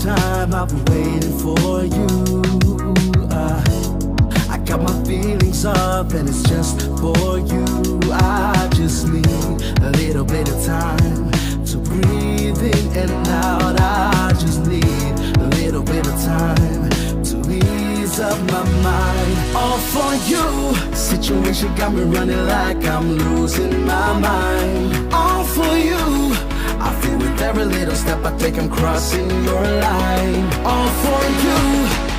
time I've been waiting for you. Uh, I got my feelings up and it's just for you. I just need a little bit of time to breathe in and out. I just need a little bit of time to ease up my mind. All for you. Situation got me running like I'm losing my mind. I think I'm crossing your line. All for you.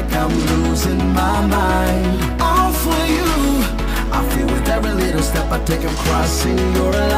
Like I'm losing my mind. All for you, I feel with every little step I take, I'm crossing your line.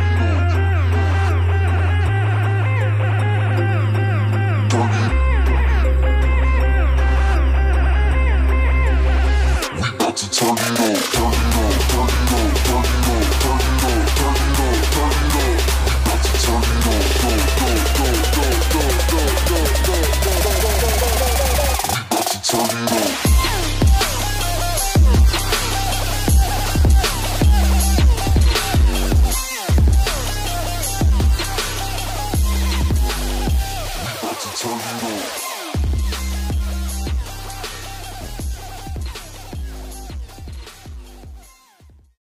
チャンネ